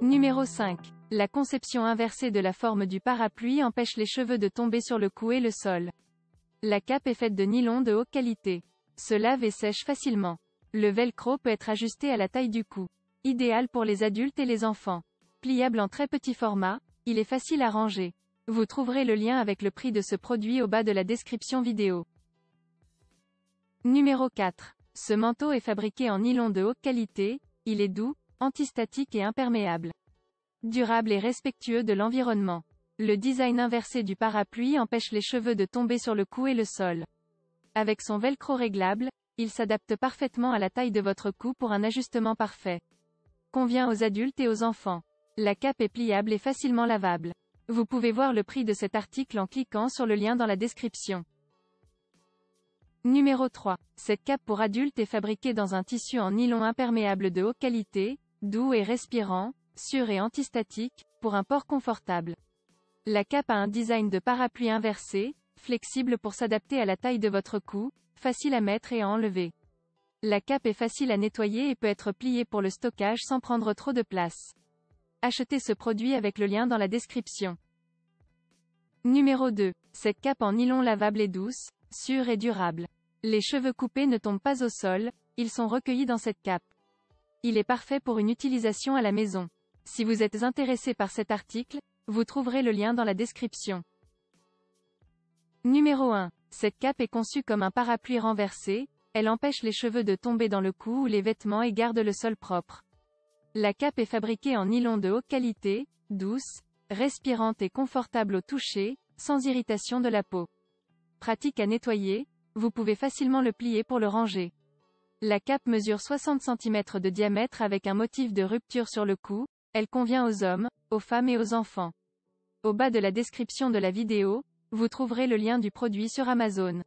Numéro 5. La conception inversée de la forme du parapluie empêche les cheveux de tomber sur le cou et le sol. La cape est faite de nylon de haute qualité. Se lave et sèche facilement. Le velcro peut être ajusté à la taille du cou. Idéal pour les adultes et les enfants. Pliable en très petit format, il est facile à ranger. Vous trouverez le lien avec le prix de ce produit au bas de la description vidéo. Numéro 4. Ce manteau est fabriqué en nylon de haute qualité, il est doux, antistatique et imperméable. Durable et respectueux de l'environnement. Le design inversé du parapluie empêche les cheveux de tomber sur le cou et le sol. Avec son velcro réglable, il s'adapte parfaitement à la taille de votre cou pour un ajustement parfait. Convient aux adultes et aux enfants. La cape est pliable et facilement lavable. Vous pouvez voir le prix de cet article en cliquant sur le lien dans la description. Numéro 3. Cette cape pour adultes est fabriquée dans un tissu en nylon imperméable de haute qualité, doux et respirant, sûr et antistatique, pour un port confortable. La cape a un design de parapluie inversé, flexible pour s'adapter à la taille de votre cou, facile à mettre et à enlever. La cape est facile à nettoyer et peut être pliée pour le stockage sans prendre trop de place. Achetez ce produit avec le lien dans la description. Numéro 2. Cette cape en nylon lavable est douce, sûre et durable. Les cheveux coupés ne tombent pas au sol, ils sont recueillis dans cette cape. Il est parfait pour une utilisation à la maison. Si vous êtes intéressé par cet article, vous trouverez le lien dans la description. Numéro 1. Cette cape est conçue comme un parapluie renversé, elle empêche les cheveux de tomber dans le cou ou les vêtements et garde le sol propre. La cape est fabriquée en nylon de haute qualité, douce, respirante et confortable au toucher, sans irritation de la peau. Pratique à nettoyer, vous pouvez facilement le plier pour le ranger. La cape mesure 60 cm de diamètre avec un motif de rupture sur le cou, elle convient aux hommes, aux femmes et aux enfants. Au bas de la description de la vidéo, vous trouverez le lien du produit sur Amazon.